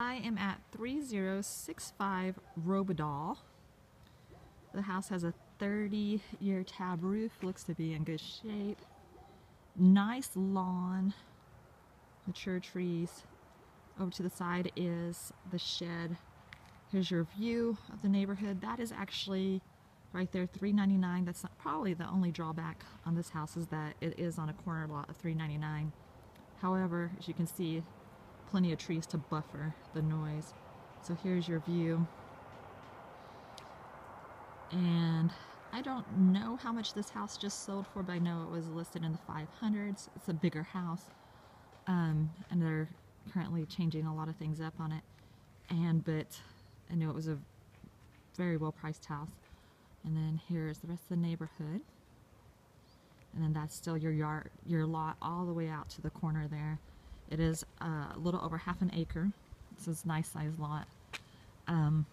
I am at 3065 Robidal. The house has a 30 year tab roof, looks to be in good shape. Nice lawn, mature trees. Over to the side is the shed. Here's your view of the neighborhood. That is actually right there 399 that's not, probably the only drawback on this house is that it is on a corner lot of 399 however as you can see plenty of trees to buffer the noise. So here's your view. And I don't know how much this house just sold for, but I know it was listed in the 500s. It's a bigger house. Um, and they're currently changing a lot of things up on it. And, but I know it was a very well priced house. And then here's the rest of the neighborhood. And then that's still your yard, your lot all the way out to the corner there. It is a little over half an acre. This is a nice sized lot. Um,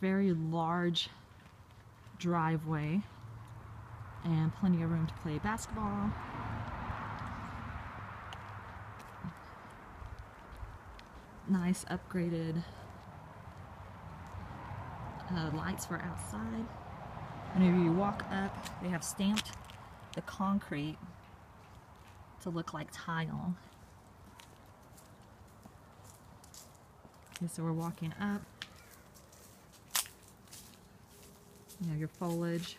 very large driveway and plenty of room to play basketball. Nice upgraded uh, lights for outside. Whenever you walk up, they have stamped the concrete to look like tile. So we're walking up. You have your foliage.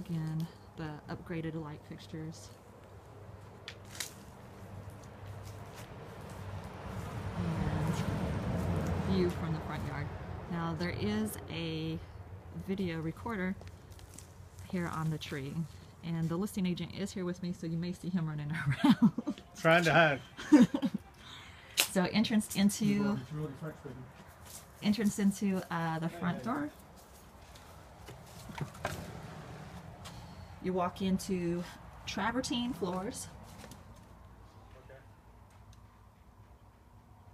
Again, the upgraded light fixtures. And view from the front yard. Now there is a video recorder here on the tree and the listing agent is here with me so you may see him running around. Trying to hide. so entrance into entrance into uh, the front door. You walk into travertine floors.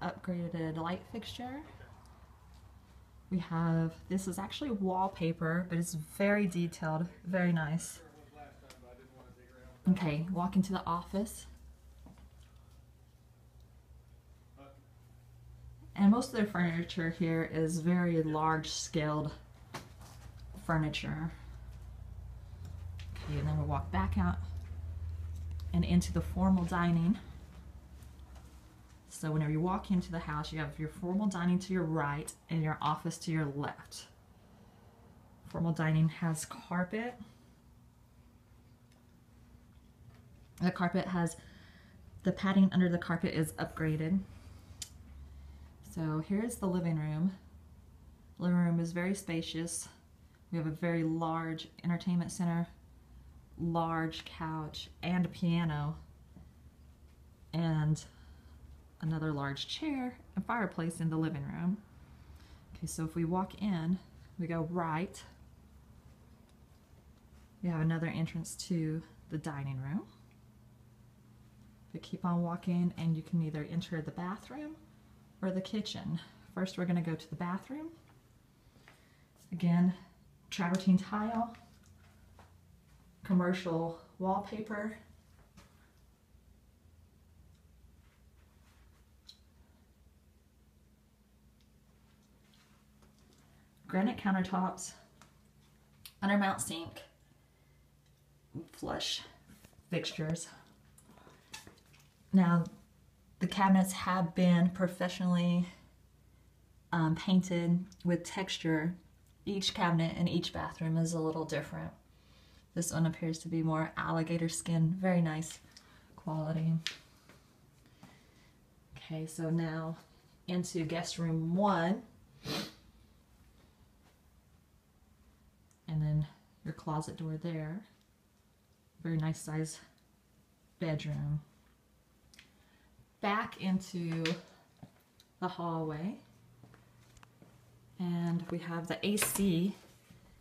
Upgraded light fixture. We have, this is actually wallpaper, but it's very detailed, very nice. Okay, walk into the office. Most of their furniture here is very large scaled furniture. Okay, and then we walk back out and into the formal dining. So whenever you walk into the house, you have your formal dining to your right and your office to your left. Formal dining has carpet. The carpet has, the padding under the carpet is upgraded. So here's the living room. living room is very spacious. We have a very large entertainment center, large couch, and a piano, and another large chair and fireplace in the living room. Okay, so if we walk in, we go right. We have another entrance to the dining room. We keep on walking and you can either enter the bathroom or the kitchen. First we're going to go to the bathroom. Again, travertine tile, commercial wallpaper, granite countertops, undermount sink, flush fixtures. Now, the cabinets have been professionally um, painted with texture. Each cabinet in each bathroom is a little different. This one appears to be more alligator skin, very nice quality. Okay, so now into guest room one. And then your closet door there. Very nice size bedroom back into the hallway. And we have the AC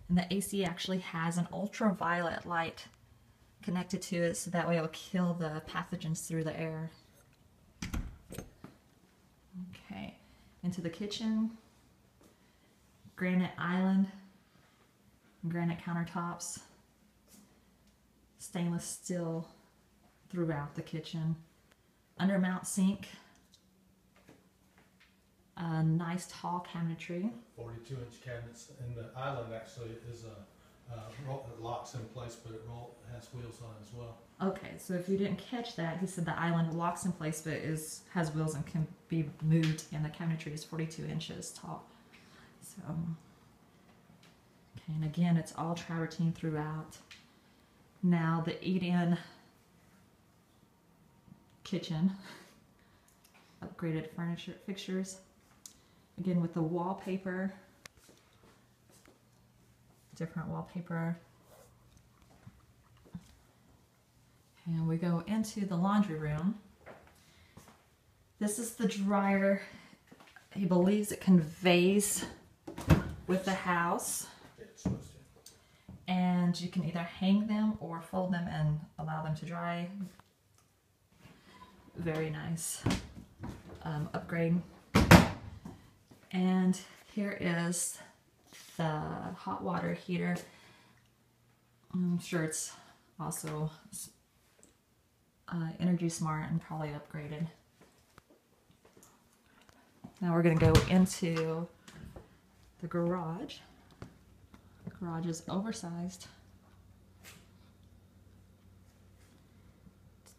and the AC actually has an ultraviolet light connected to it so that way it will kill the pathogens through the air. Okay, into the kitchen, granite island, granite countertops, stainless steel throughout the kitchen undermount sink, a nice tall cabinetry. Forty-two inch cabinets, and the island actually is a, uh, locks in place, but it roll, has wheels on as well. Okay, so if you didn't catch that, he said the island locks in place but is has wheels and can be moved, and the cabinetry is 42 inches tall. So, okay, and again, it's all travertine throughout. Now the eat-in kitchen, upgraded furniture fixtures, again with the wallpaper, different wallpaper. And we go into the laundry room. This is the dryer. He believes it conveys with the house. And you can either hang them or fold them and allow them to dry. Very nice um, upgrade. And here is the hot water heater. I'm sure it's also uh, energy smart and probably upgraded. Now we're going to go into the garage. The garage is oversized.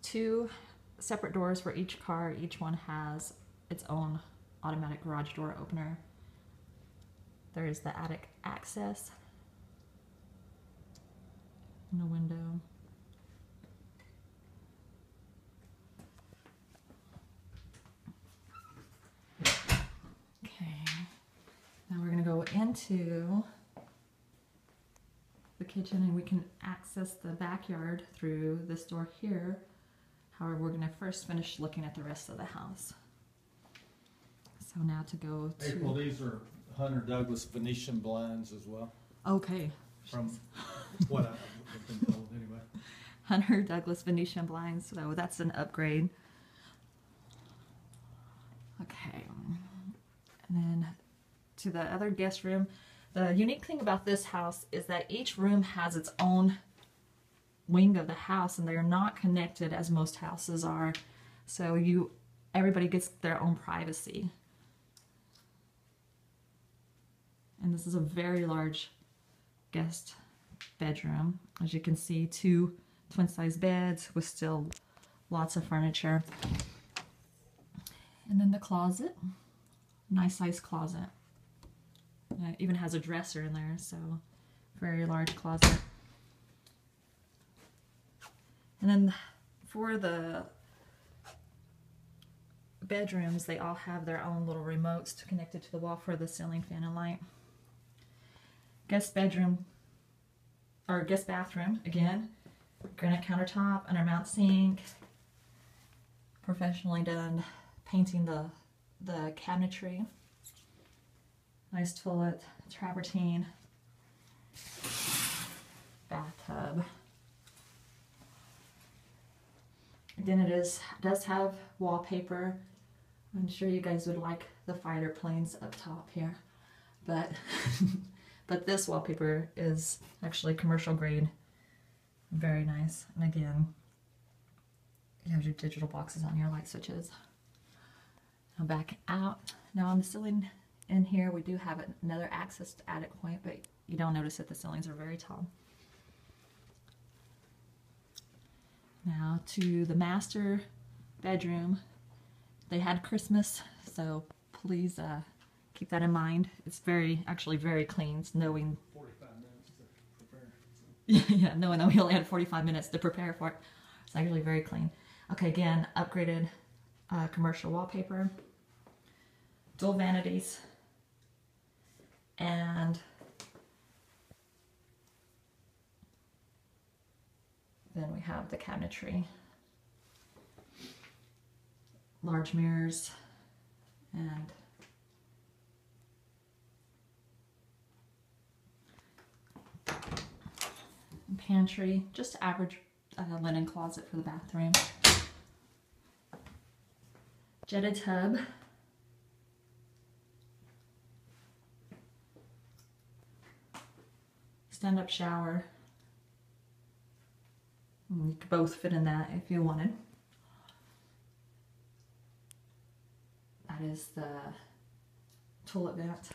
Two separate doors for each car. Each one has its own automatic garage door opener. There is the attic access and a window. Okay, now we're gonna go into the kitchen and we can access the backyard through this door here. However, we're gonna first finish looking at the rest of the house. So now to go to. April, these are Hunter Douglas Venetian blinds as well, Okay. from what I've been told anyway. Hunter Douglas Venetian blinds, so that's an upgrade. Okay. And then to the other guest room. The unique thing about this house is that each room has its own wing of the house and they're not connected as most houses are. So you everybody gets their own privacy. And this is a very large guest bedroom. As you can see, two twin size beds with still lots of furniture. And then the closet, nice size closet. Uh, it even has a dresser in there, so very large closet. And then for the bedrooms, they all have their own little remotes to connected to the wall for the ceiling fan and light. Guest bedroom, or guest bathroom, again, granite countertop, undermount sink, professionally done painting the, the cabinetry. Nice toilet, travertine, bathtub. Again, it is does have wallpaper. I'm sure you guys would like the fighter planes up top here, but but this wallpaper is actually commercial grade. Very nice. And again, you have your digital boxes on your light switches. Now back out. Now on the ceiling in here, we do have another access to attic point, but you don't notice that the ceilings are very tall. Now to the master bedroom. They had Christmas, so please uh, keep that in mind. It's very, actually very clean, knowing, Forty-five minutes to prepare. yeah, knowing that we only had 45 minutes to prepare for it. It's actually very clean. Okay, again, upgraded uh, commercial wallpaper, dual vanities, and then we have the cabinetry, large mirrors, and pantry, just average uh, linen closet for the bathroom. Jetted tub. Stand up shower. You could both fit in that if you wanted. That is the toilet vent.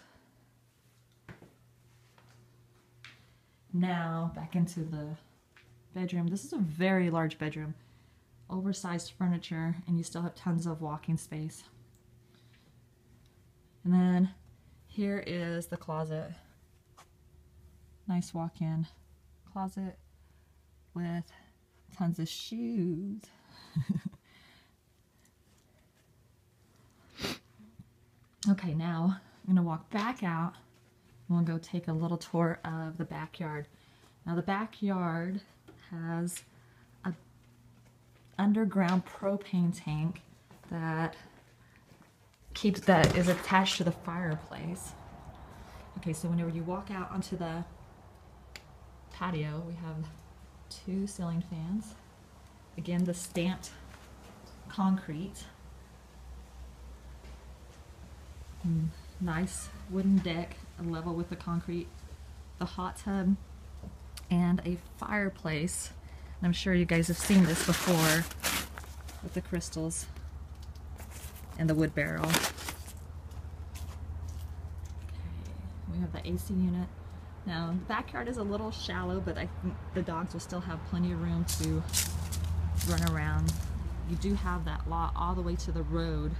Now back into the bedroom. This is a very large bedroom, oversized furniture, and you still have tons of walking space. And then here is the closet. Nice walk in closet with tons of shoes. okay, now I'm gonna walk back out. We'll go take a little tour of the backyard. Now the backyard has a underground propane tank that keeps that is attached to the fireplace. Okay, so whenever you walk out onto the patio, we have two ceiling fans. Again, the stamped concrete. Mm, Nice wooden deck, level with the concrete. The hot tub and a fireplace. And I'm sure you guys have seen this before with the crystals and the wood barrel. Okay, we have the AC unit. Now, the backyard is a little shallow, but I think the dogs will still have plenty of room to run around. You do have that lot all the way to the road.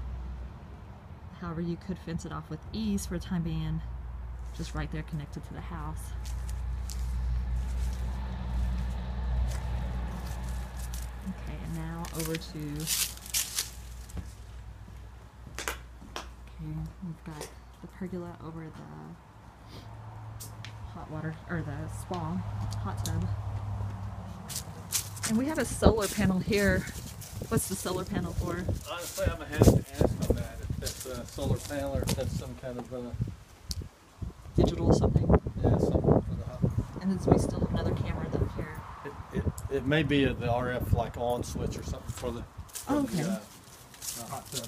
However, you could fence it off with ease for the time being, just right there connected to the house. Okay, and now over to. Okay, we've got the pergola over the hot water or the spa hot tub. And we have a solar panel here. What's the solar panel for? Honestly, I'm gonna have to ask on that, if that's a solar panel or if that's some kind of, uh, Digital something. yeah, something for the hot. And then we still have another camera up here. It, it, it may be a, the RF like on switch or something for the, for Oh, the, uh, the hot tub.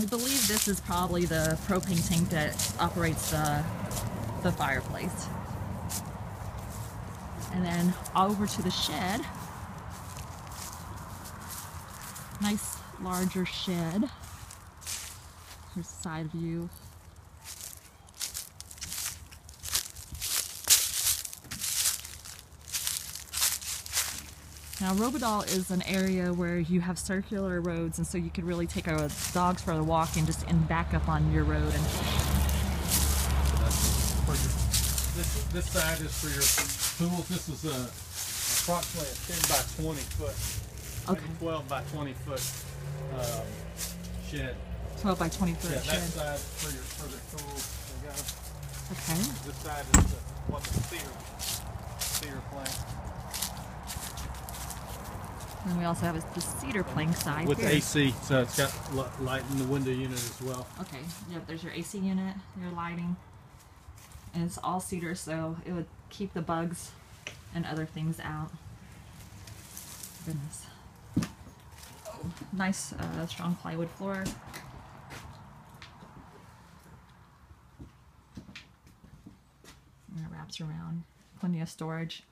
We believe this is probably the propane tank that operates the the fireplace. And then over to the shed. Nice larger shed. Here's side view. Now, Robidal is an area where you have circular roads, and so you could really take a dogs for a walk and just end back up on your road. And this, side is for your tools. This is a approximately a ten by twenty foot, Okay. twelve by twenty foot, um, shed. 12 by 20 foot Yeah, that shed. side for your, for the. They. Okay. This side is the with the cedar, cedar plank. And we also have the cedar plank side With here. AC, so it's got li- light in the window unit as well. Okay. Yep. There's your AC unit, your lighting, and it's all cedar, so it would keep the bugs and other things out. Goodness. Oh, nice, uh, strong plywood floor. And it wraps around. Plenty of storage.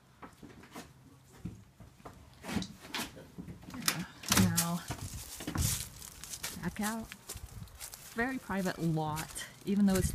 Now, back out. Very private lot, even though it's